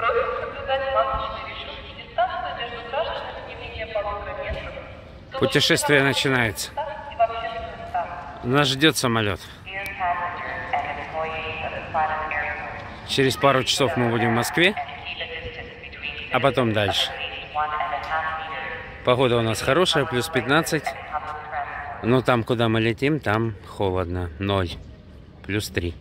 Просим соблюдать масочный режим и дистанцию между гражданами не менее полутора метров. Путешествие начинается. Нас ждет самолет. Через пару часов мы будем в Москве, а потом дальше. Погода у нас хорошая, плюс 15. in public transport. Но там, куда мы летим, там холодно. Ноль. Плюс 3.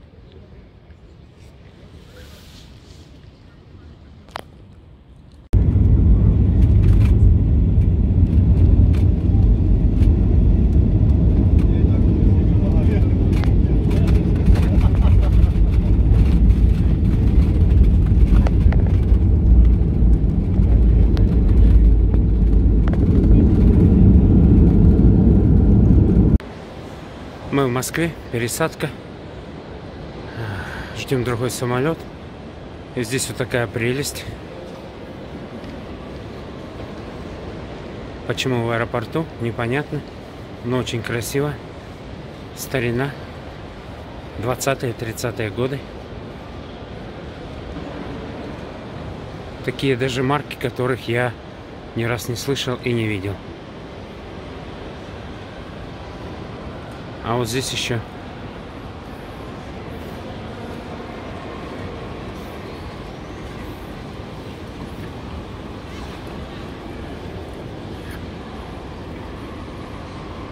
Мы в Москве, пересадка. Ждем другой самолет. И здесь вот такая прелесть. Почему в аэропорту, непонятно. Но очень красиво. Старина. 20-е, 30-е годы. Такие даже марки, которых я ни раз не слышал и не видел. А вот здесь еще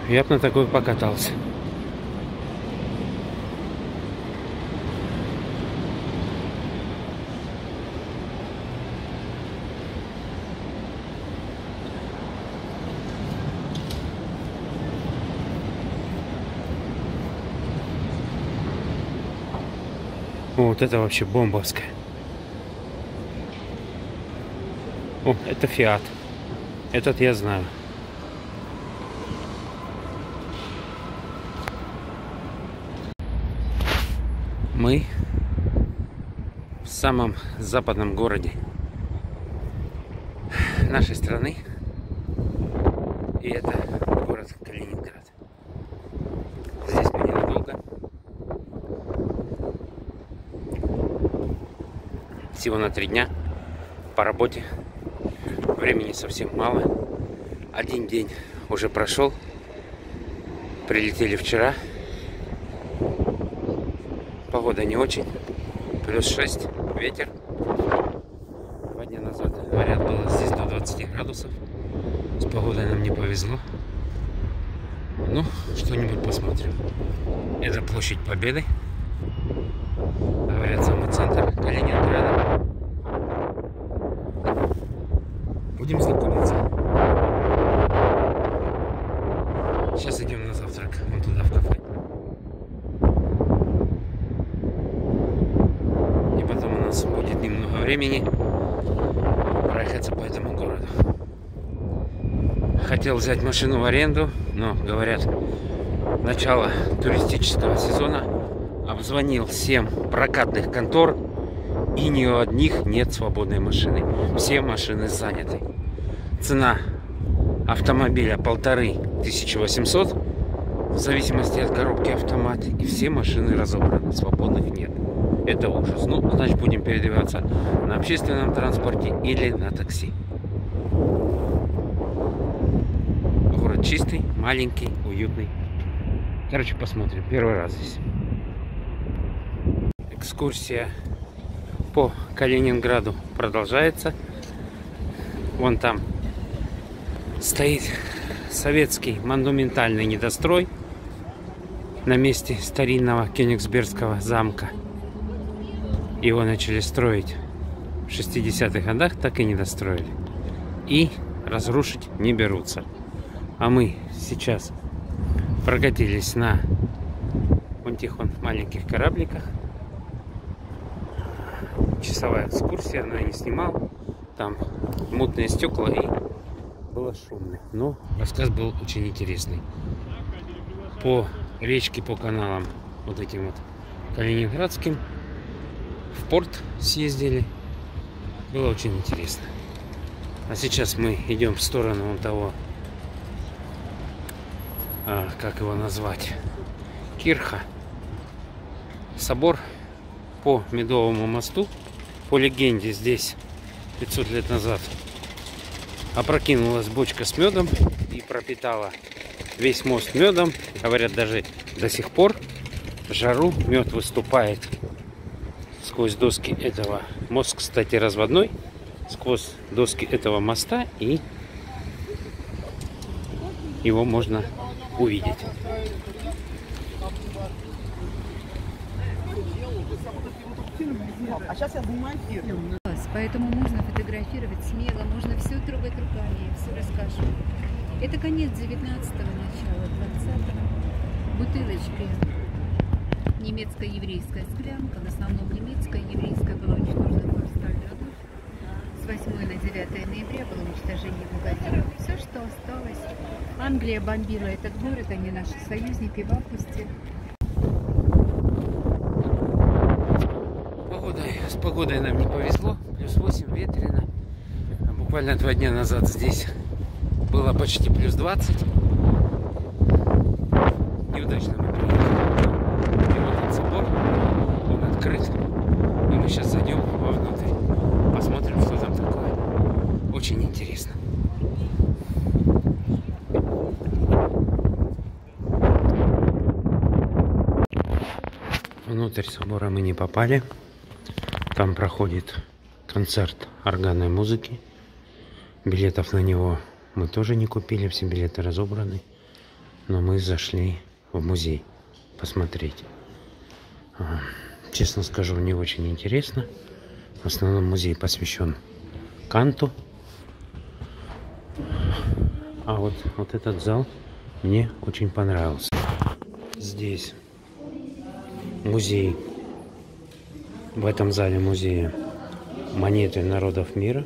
Я бы на такой покатался. О, вот это вообще бомбовская. О, это Фиат. Этот я знаю. Мы в самом западном городе нашей страны. И это город Калининград. Здесь мы ненадолго. Всего на три дня по работе. Времени совсем мало. Один день уже прошел. Прилетели вчера. Погода не очень. Плюс 6, ветер. Два дня назад, говорят, было здесь до 20 градусов. С погодой нам не повезло. Ну, что-нибудь посмотрим. Это площадь Победы. Говорят, самый центр Калининграда. Будем знакомиться. Сейчас идем на завтрак. Вон туда, в кафе. И потом у нас будет немного времени проехаться по этому городу. Хотел взять машину в аренду, но, говорят, начало туристического сезона. Обзвонил 7 прокатных контор, и ни у одних нет свободной машины. Все машины заняты. Цена автомобиля полторы 1800 в зависимости от коробки автомат. И все машины разобраны, свободных нет. Это ужас. Ну, значит, будем передвигаться на общественном транспорте или на такси. Город чистый, маленький, уютный. Короче, посмотрим. Первый раз здесь. Экскурсия по Калининграду продолжается. Вон там стоит советский монументальный недострой на месте старинного Кёнигсбергского замка. Его начали строить в 60-х годах, так и не достроили. И разрушить не берутся. А мы сейчас прокатились на вон тех вон маленьких корабликах. Часовая экскурсия, я не снимал. Там мутные стекла и было шумно. Но рассказ был очень интересный. По речке, по каналам вот этим вот калининградским в порт съездили. Было очень интересно. А сейчас мы идем в сторону того, а, как его назвать, Кирха. Собор по Медовому мосту. По легенде здесь 500 лет назад опрокинулась бочка с медом и пропитала весь мост медом. Говорят, даже до сих пор в жару мед выступает сквозь доски этого. Мост, кстати, разводной. Сквозь доски этого моста и его можно увидеть. А сейчас я думаю эфир. Поэтому можно фотографировать смело, можно все трогать руками, все расскажу. Это конец 19-го, начало 20-го. Бутылочки немецко-еврейская склянка, в основном немецкая, еврейская была уничтожена в Сталинграду. С 8 на 9 ноября было уничтожение магазинов. Все, что осталось. Англия бомбила этот город, они наши союзники в августе. Погодой, с погодой нам не повезло. Плюс 8, ветрено. Буквально два дня назад здесь было почти плюс 20. Неудачно мы приехали. И вот этот собор, он открыт. И мы сейчас зайдем вовнутрь. Посмотрим, что там такое. Очень интересно. Внутрь собора мы не попали. Там проходит концерт органной музыки. Билетов на него мы тоже не купили, все билеты разобраны. Но мы зашли в музей посмотреть. А, Честно скажу, не очень интересно. В основном музей посвящен Канту. А вот, вот этот зал мне очень понравился. Здесь музей в этом зале музея монеты народов мира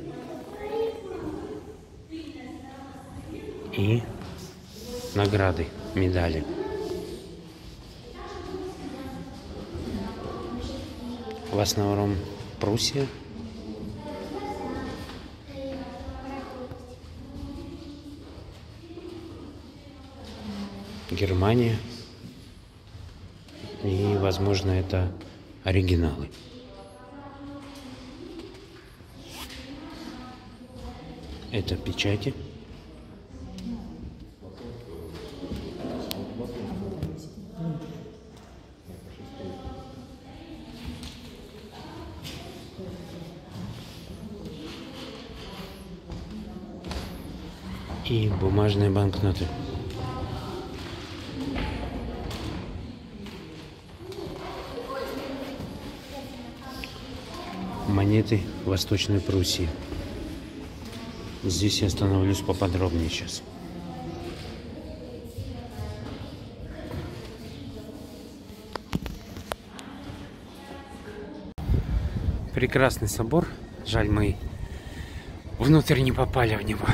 и награды, медали. В основном Пруссия. Германия. Возможно, это оригиналы. Это печати. И бумажные банкноты. Монеты Восточной Пруссии. Здесь я остановлюсь поподробнее сейчас. Прекрасный собор. Жаль, мы внутрь не попали в него.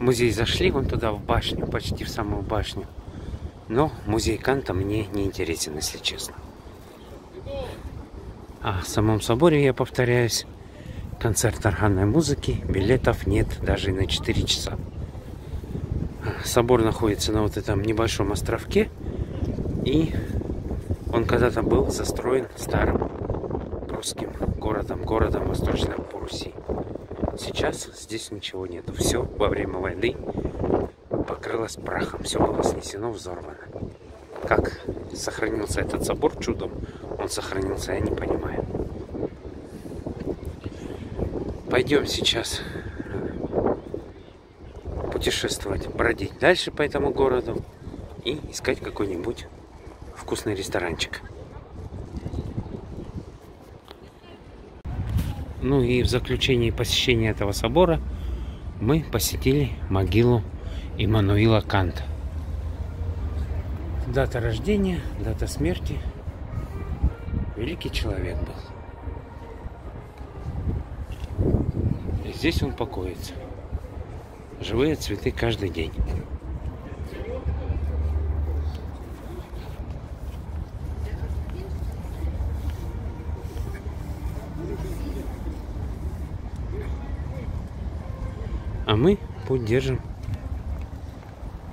Музей зашли вон туда, в башню, почти в самую башню. Но музей Канта мне не интересен, если честно. А в самом соборе, я повторяюсь, концерт органной музыки, билетов нет даже на 4 часа. Собор находится на вот этом небольшом островке, и он когда-то был застроен старым прусским городом, городом Восточной Пруссии. Сейчас здесь ничего нету. Все во время войны покрылось прахом, все было снесено, взорвано. Как сохранился этот собор чудом, он сохранился, я не понимаю. Пойдем сейчас путешествовать, бродить дальше по этому городу и искать какой-нибудь вкусный ресторанчик. Ну и в заключении посещения этого собора мы посетили могилу Иммануила Канта. Дата рождения, дата смерти. Великий человек был. И здесь он покоится. Живые цветы каждый день. А мы путь держим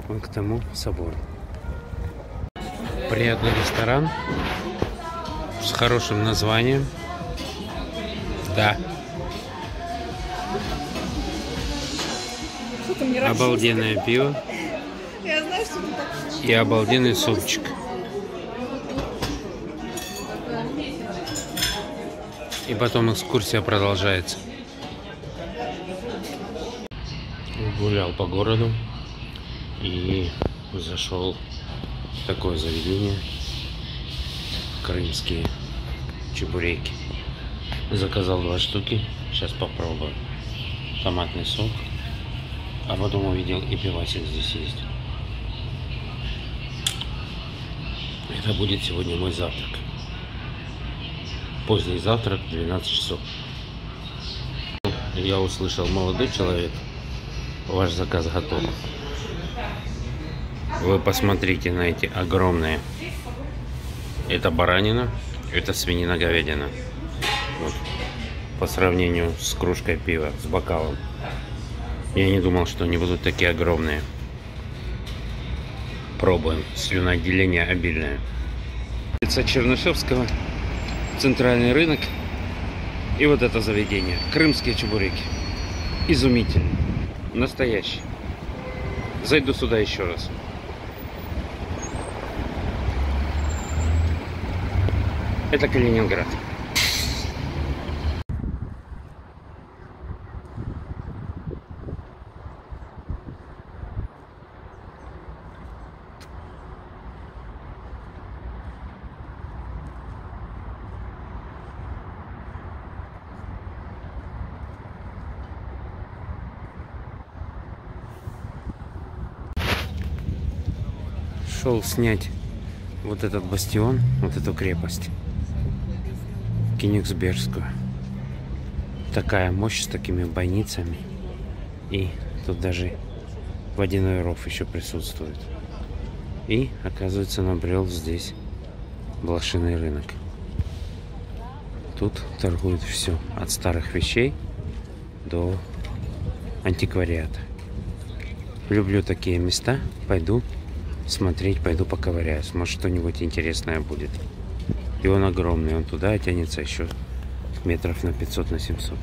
вон к тому собору. Приятный ресторан с хорошим названием. Да. Обалденное пиво Я знаю, и обалденный супчик. И потом экскурсия продолжается. Гулял по городу и зашел в такое заведение. Крымские чебуреки. Заказал два штуки. Сейчас попробую. Томатный сок. А потом увидел и пивасик здесь есть. Это будет сегодня мой завтрак. Поздний завтрак, 12 часов. Я услышал, молодой человек, ваш заказ готов. Вы посмотрите на эти огромные. Это баранина, это свинина говядина. Вот. По сравнению с кружкой пива, с бокалом. Я не думал, что они будут такие огромные. Пробуем. Слюноотделение обильное. Улица Чернышевского, центральный рынок. И вот это заведение. Крымские чебуреки. Изумительно. Настоящий. Зайду сюда еще раз. Это Калининград. Шел снять вот этот бастион, вот эту крепость. Кенигсбергскую. Такая мощь с такими бойницами. И тут даже водяной ров еще присутствует. И, оказывается, набрел здесь блошиный рынок. Тут торгуют все. От старых вещей до антиквариата. Люблю такие места. Пойду смотреть, пойду поковыряюсь. Может, что-нибудь интересное будет. И он огромный. Он туда тянется еще метров на 500, на 700.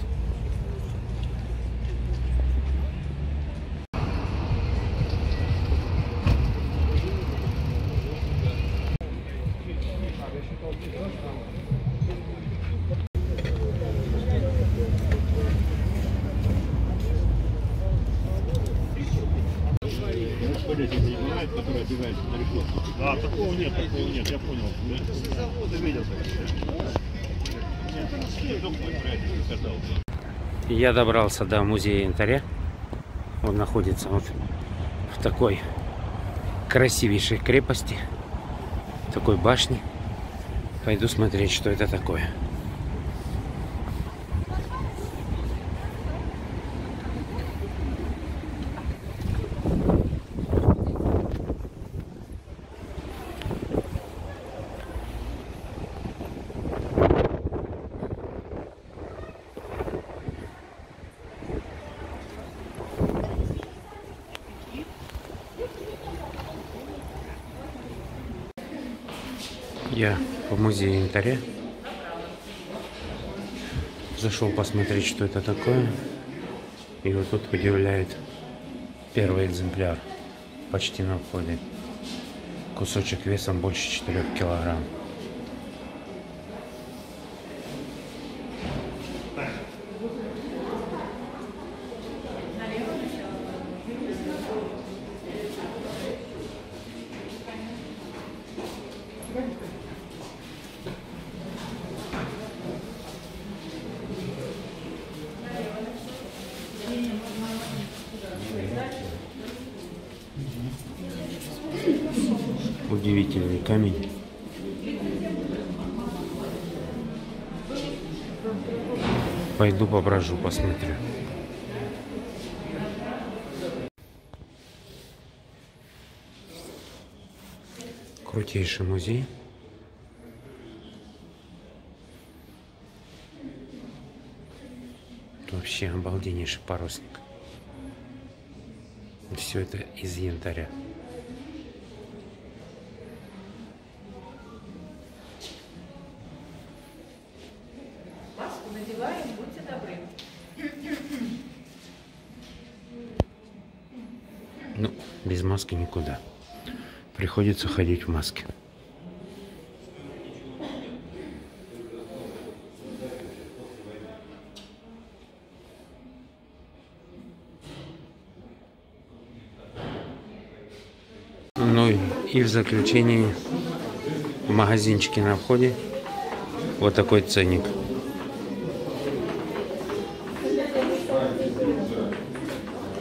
Я добрался до музея янтаря. Он находится вот в такой красивейшей крепости, такой башне. Пойду смотреть, что это такое. Я музее янтаря. Зашел посмотреть, что это такое. И вот тут удивляет первый экземпляр. Почти на входе. Кусочек весом больше 4 килограмм. Камень. Пойду поброжу, посмотрю. Крутейший музей. Вообще обалденнейший парусник. Все это из янтаря. Без маски никуда. Приходится ходить в маске. Ну и в заключении в магазинчике на входе вот такой ценник.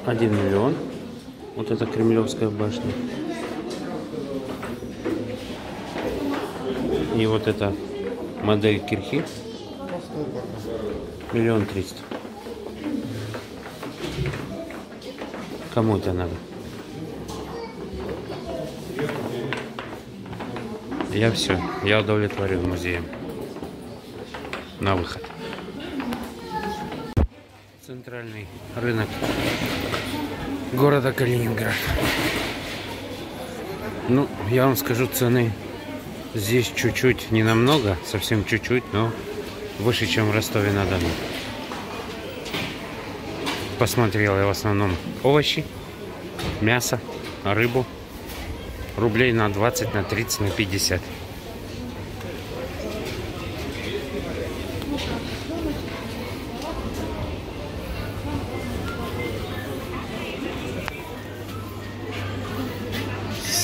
Один миллион. Вот это Кремлевская башня. И вот эта модель кирхи. Миллион триста. Кому это надо? Я все, я удовлетворен музеем. На выход. Центральный рынок города Калининград. Ну, я вам скажу, цены здесь чуть-чуть, не намного, совсем чуть-чуть, но выше, чем в Ростове-на-Дону. Посмотрел я в основном овощи, мясо, рыбу. Рублей на 20, на 30, на 50.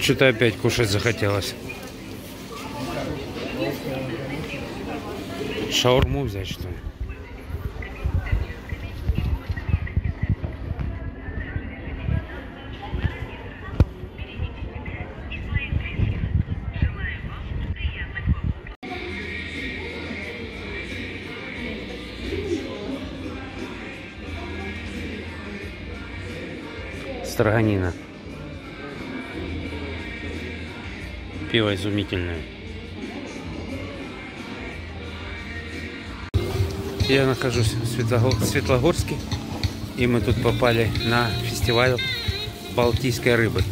Что-то опять кушать захотелось. Шаурму взять, что ли? Строганина. Пиво изумительное. Я нахожусь в Светлогор- Светлогорске, и мы тут попали на фестиваль балтийской рыбы.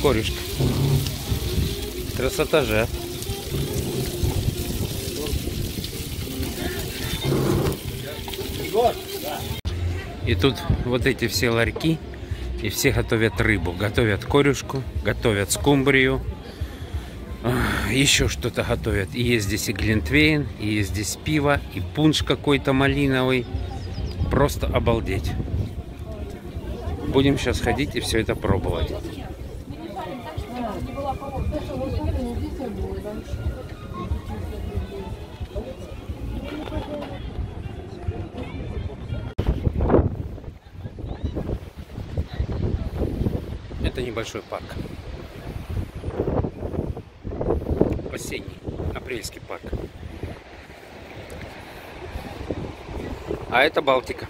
Корешка. Красота же, И тут вот эти все ларьки, и все готовят рыбу. Готовят корюшку, готовят скумбрию, еще что-то готовят. И есть здесь и глинтвейн, и есть здесь пиво, и пунш какой-то малиновый. Просто обалдеть. Будем сейчас ходить и все это пробовать. Небольшой парк. Осенний, апрельский парк. А это Балтика.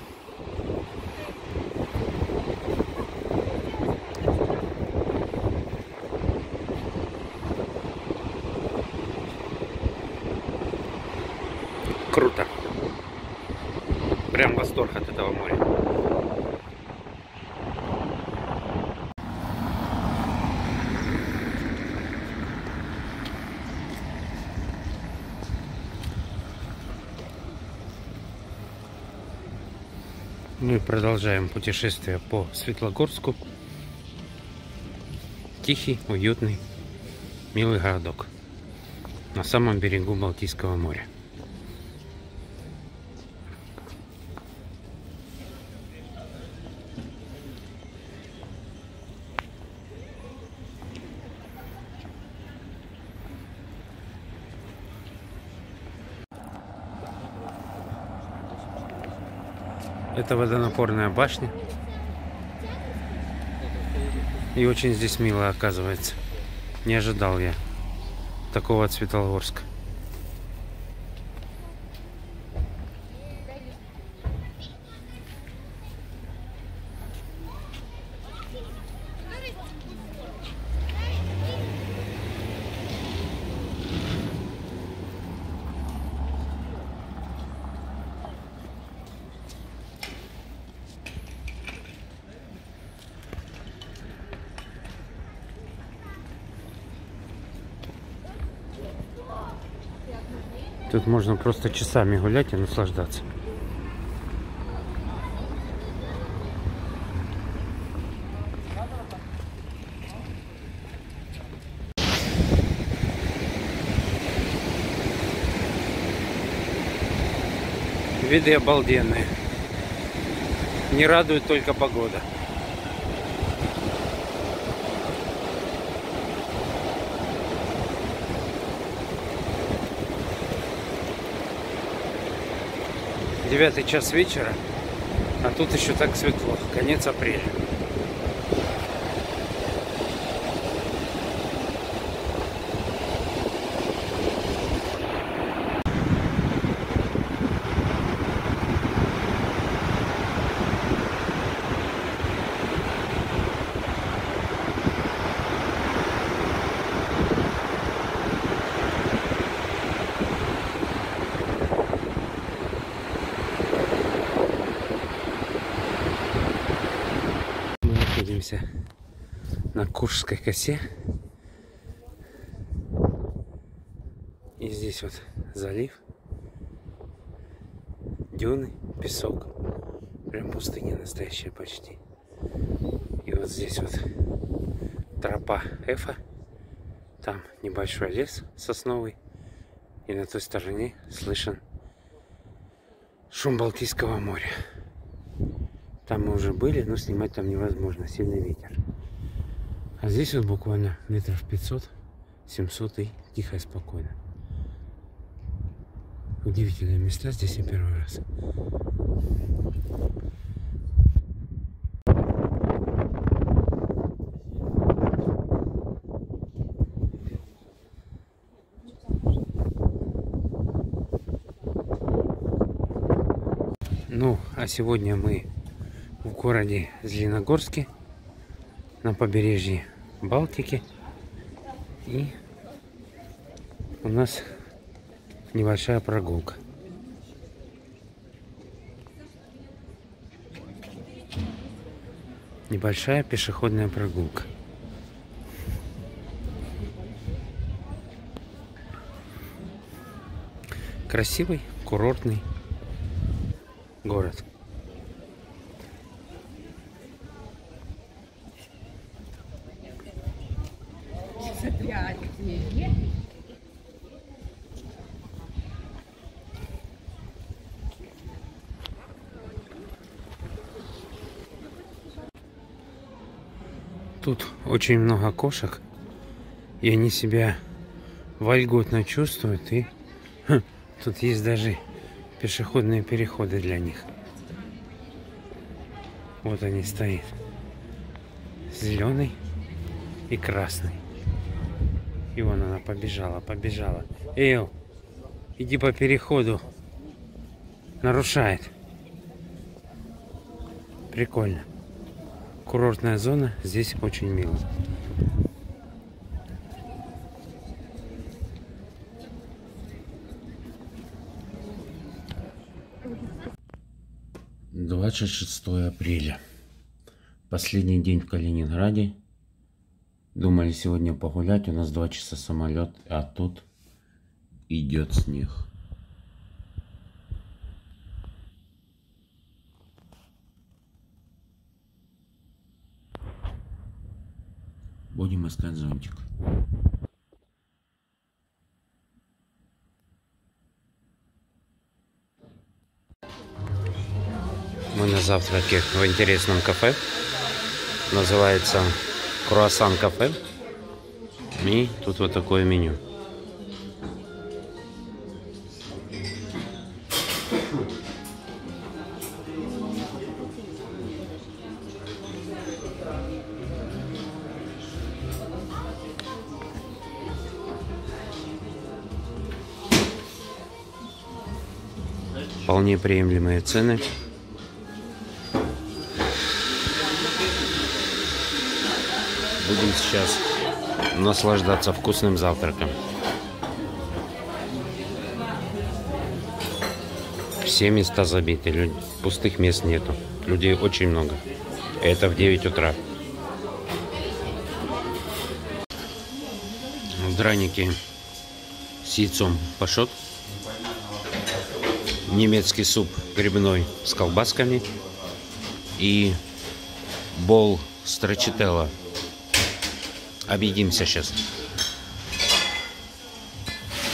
Круто. Прям восторг от этого моря. Мы продолжаем путешествие по Светлогорску. Тихий, уютный, милый городок на самом берегу Балтийского моря. Это водонапорная башня. И очень здесь мило оказывается. Не ожидал я такого от Светлогорска. Тут можно просто часами гулять и наслаждаться. Виды обалденные. Не радует только погода. Девятый час вечера, а тут еще так светло. Конец апреля. Мы находимся на Куршской косе. И здесь вот залив, дюны, песок. Прям пустыня настоящая почти. И вот здесь вот тропа Эфа. Там небольшой лес сосновый. И на той стороне слышен шум Балтийского моря. Там мы уже были, но снимать там невозможно, сильный ветер. А здесь вот буквально метров 500, 700 и тихо и спокойно. Удивительные места здесь я первый раз. Ну, а сегодня мы в городе Зеленогорске на побережье Балтики. И у нас небольшая прогулка. Небольшая пешеходная прогулка. Красивый, курортный город. Тут очень много кошек, и они себя вольготно чувствуют, и хм, тут есть даже пешеходные переходы для них. Вот они стоят. Зеленый и красный. И вон она побежала, побежала. Эл, иди по переходу. Нарушает. Прикольно. Курортная зона здесь очень мило. Двадцать шестое апреля. Последний день в Калининграде. Думали сегодня погулять. У нас два часа самолет, а тут идет снег. Будем искать зонтик. Мы на завтраке в интересном кафе. Называется Круассан кафе. И тут вот такое меню. Вполне приемлемые цены. Будем сейчас наслаждаться вкусным завтраком. Все места забиты, пустых мест нету. Людей очень много. Это в 9 утра. Драники с яйцом пашот. Немецкий суп грибной с колбасками и бол страчителла. Объедимся сейчас.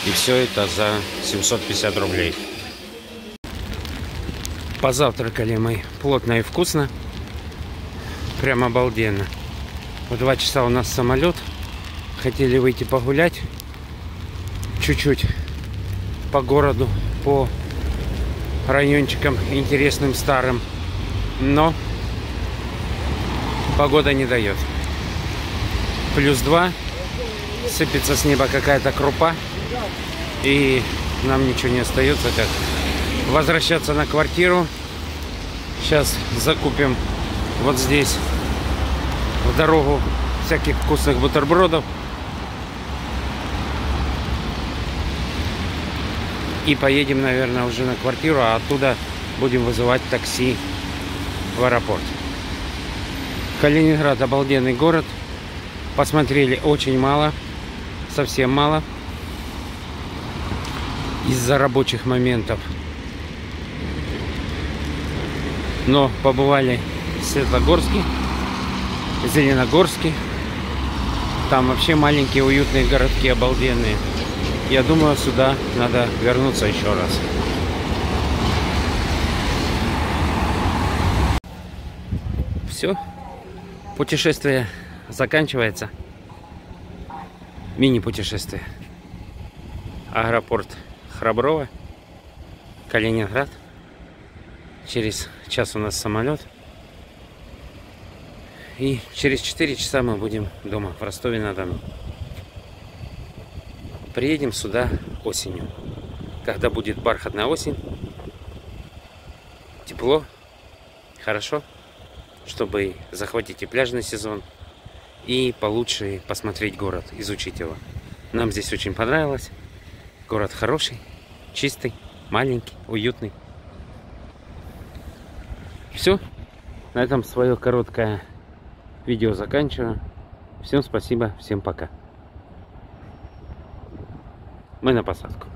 И все это за 750 рублей. Позавтракали мы плотно и вкусно. Прям обалденно. В два часа у нас самолет. Хотели выйти погулять. Чуть-чуть по городу, по райончикам интересным старым. Но погода не дает. Плюс два. Сыпется с неба какая-то крупа. И нам ничего не остается, как возвращаться на квартиру. Сейчас закупим вот здесь в дорогу всяких вкусных бутербродов. И поедем, наверное, уже на квартиру, а оттуда будем вызывать такси в аэропорт. Калининград обалденный город. Посмотрели очень мало, совсем мало. Из-за рабочих моментов. Но побывали в Светлогорске, Зеленогорске. Там вообще маленькие уютные городки обалденные. Я думаю, сюда надо вернуться еще раз. Все. Путешествие заканчивается. Мини-путешествие. Аэропорт Храброво. Калининград. Через час у нас самолет. И через 4 часа мы будем дома в Ростове-на-Дону. Приедем сюда осенью. Когда будет бархатная осень. Тепло. Хорошо. Чтобы захватить и пляжный сезон. И получше посмотреть город, изучить его. Нам здесь очень понравилось. Город хороший, чистый, маленький, уютный. Все. На этом свое короткое видео заканчиваю. Всем спасибо, всем пока. Мы на посадку.